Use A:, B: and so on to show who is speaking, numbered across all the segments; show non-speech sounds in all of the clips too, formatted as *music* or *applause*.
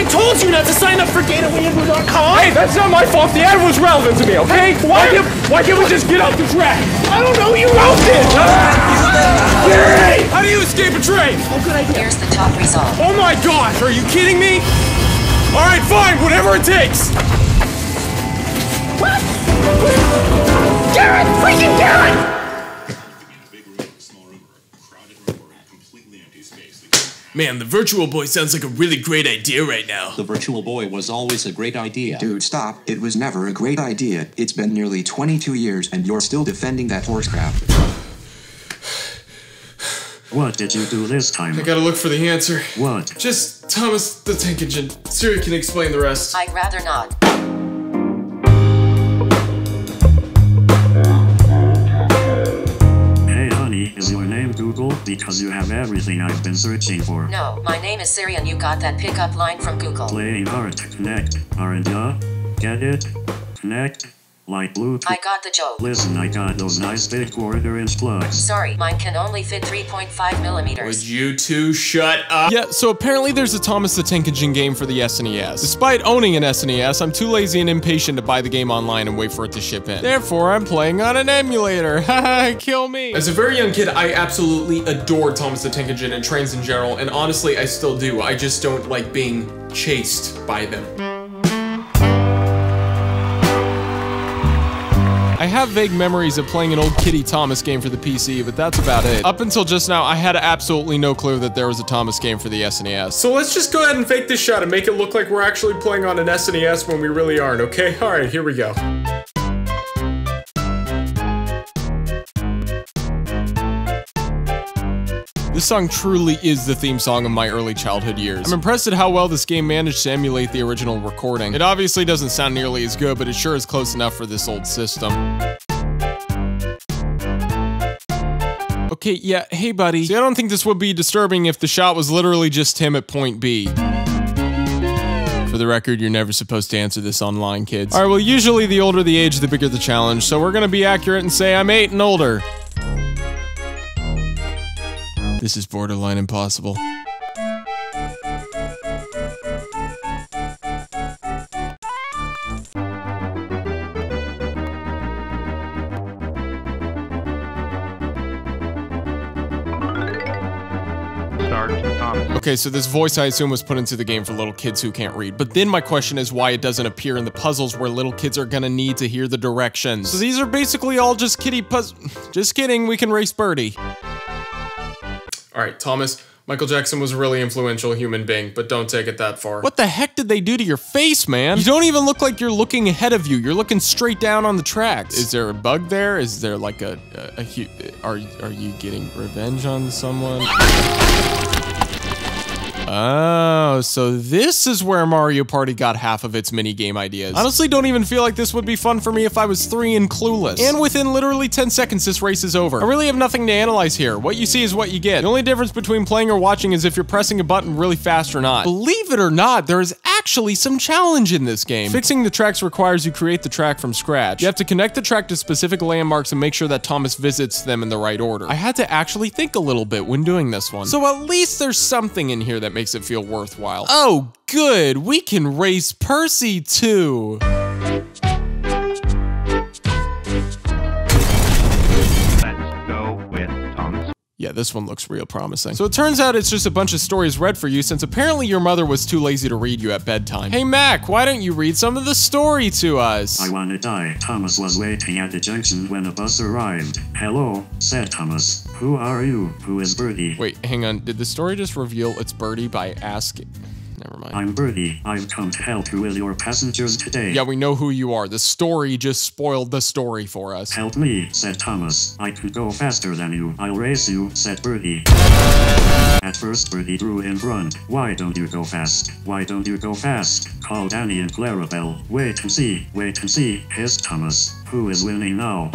A: I told you not to sign up for GetawayInfo.com!
B: Hey, that's not my fault. The ad was relevant to me, okay? Why can't, why can't we just get off the track?
A: I don't know, you wrote this! Ah!
B: Hey, how do you escape a train?
A: Oh, good idea.
C: Here's the top result.
B: Oh my gosh, are you kidding me? All right, fine, whatever it takes.
D: Man, the Virtual Boy sounds like a really great idea right now.
E: The Virtual Boy was always a great idea.
F: Dude, stop. It was never a great idea. It's been nearly 22 years and you're still defending that horse crap.
G: What did you do this time?
B: I gotta look for the answer.
G: What?
B: Just Thomas the Tank Engine. Siri can explain the rest.
C: I'd rather not.
G: Google? Because you have everything I've been searching for.
C: No, my name is Siri and you got that pickup line from Google.
G: Playing hard to connect, aren't ya? Get it? Connect? Like Bluetooth.
C: I got the joke.
G: Listen, I got those nice big quarter inch plugs.
C: Sorry, mine can only fit 3.5 millimeters.
B: Would you two shut up? Yeah, so apparently there's a Thomas the Tank Engine game for the SNES. Despite owning an SNES, I'm too lazy and impatient to buy the game online and wait for it to ship in. Therefore, I'm playing on an emulator. Haha, *laughs* kill me. As a very young kid, I absolutely adored Thomas the Tank Engine and trains in general, and honestly, I still do. I just don't like being chased by them. Have vague memories of playing an old Kitty Thomas game for the PC, but that's about it. Up until just now, I had absolutely no clue that there was a Thomas game for the SNES. So let's just go ahead and fake this shot and make it look like we're actually playing on an SNES when we really aren't, okay? Alright, here we go. This song truly is the theme song of my early childhood years. I'm impressed at how well this game managed to emulate the original recording. It obviously doesn't sound nearly as good, but it sure is close enough for this old system. Okay, yeah, hey buddy. See, I don't think this would be disturbing if the shot was literally just him at point B. For the record, you're never supposed to answer this online, kids. Alright, well, usually the older the age, the bigger the challenge, so we're gonna be accurate and say I'm 8 and older. This is borderline impossible. Okay, so this voice I assume was put into the game for little kids who can't read. But then my question is why it doesn't appear in the puzzles where little kids are gonna need to hear the directions. So these are basically all just kitty puzz- *laughs* Just kidding, we can race Bertie. Alright, Thomas. Michael Jackson was a really influential human being, but don't take it that far. What the heck did they do to your face, man? You don't even look like you're looking ahead of you. You're looking straight down on the tracks. Is there a bug there? Is there like a, a, a are are you getting revenge on someone? Oh, so this is where Mario Party got half of its mini-game ideas. Honestly, don't even feel like this would be fun for me if I was three and clueless. And within literally 10 seconds, this race is over. I really have nothing to analyze here. What you see is what you get. The only difference between playing or watching is if you're pressing a button really fast or not. Believe it or not, there is actually some challenge in this game. Fixing the tracks requires you create the track from scratch. You have to connect the track to specific landmarks and make sure that Thomas visits them in the right order. I had to actually think a little bit when doing this one. So at least there's something in here that makes it feel worthwhile. Oh, good. We can race Percy too. Yeah, this one looks real promising. So it turns out it's just a bunch of stories read for you since apparently your mother was too lazy to read you at bedtime. Hey Mac, why don't you read some of the story to us?
G: I wanna die. Thomas was waiting at the junction when the bus arrived. Hello, said Thomas. Who are you? Who is Bertie?
B: Wait, hang on. Did the story just reveal it's Bertie by asking? Never mind.
G: I'm Bertie. I've come to help you with your passengers today.
B: Yeah, we know who you are. The story just spoiled the story for us.
G: Help me, said Thomas. I could go faster than you. I'll race you, said Bertie. At first, Bertie drew in front. Why don't you go fast? Why don't you go fast? Call Danny and Clarabel. Wait and see, wait and see, hissed Thomas. Who is winning now?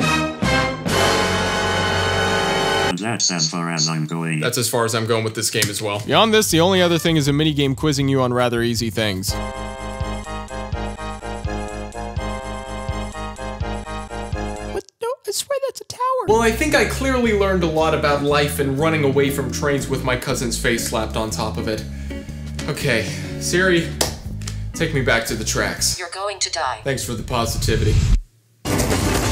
G: And that's as far as I'm going.
B: That's as far as I'm going with this game as well. Beyond this, the only other thing is a minigame quizzing you on rather easy things. What? No, I swear that's a tower. Well, I think I clearly learned a lot about life and running away from trains with my cousin's face slapped on top of it. Okay, Siri, Take me back to the tracks.
C: You're going to die.
B: Thanks for the positivity.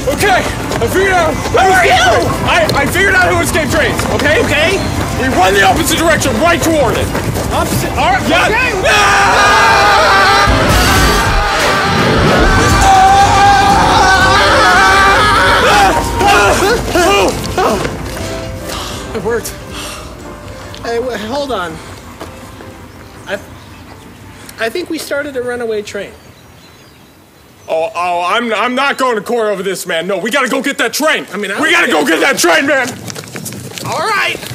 A: Okay, I figured out. Who are you? I, I figured out who escaped trains. Okay. Okay. We run the opposite direction, right toward it. Opposite. All right. Yeah. Okay.
H: It worked. Hey, w- hold on. I, I think we started a runaway train.
A: Oh, oh, I'm, I'm not going to court over this, man. No, we gotta go get that train.
H: I mean, I
A: we gotta go get that train, man.
H: All right.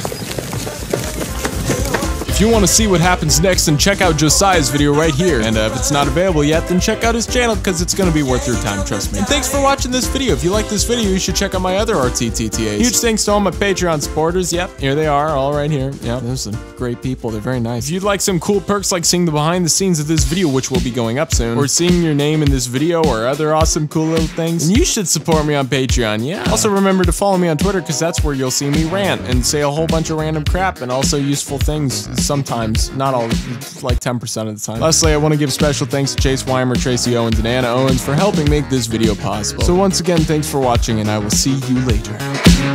B: If you want to see what happens next, then check out Josiah's video right here. And uh, if it's not available yet, then check out his channel because it's going to be worth your time, trust me. And thanks for watching this video. If you like this video, you should check out my other RTTTAs. Huge thanks to all my Patreon supporters. Yep, here they are, all right here. Yep, those are great people. They're very nice. If you'd like some cool perks like seeing the behind the scenes of this video, which will be going up soon, or seeing your name in this video, or other awesome cool little things, you should support me on Patreon, yeah. Also remember to follow me on Twitter because that's where you'll see me rant and say a whole bunch of random crap and also useful things sometimes, not all, like 10% of the time. Lastly, I want to give special thanks to Chase Weimer, Tracie Owens, and Anna Owens for helping make this video possible. So once again, thanks for watching and I will see you later.